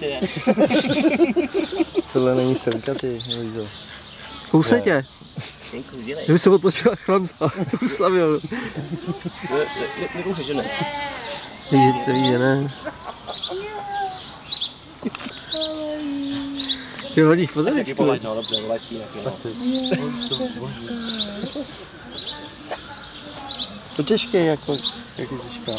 ty. Tohle není srnka, ty, Luizo. Kouse tě. Synku, dělej. Se otočila chlamza, to už slavil. Nekouseš, že ne? Víš, to ví, že ne. Ty hodíš Tak taky pozorničku. no, dobře, povaď si taky. No. To těžké, jako, jak je těžká.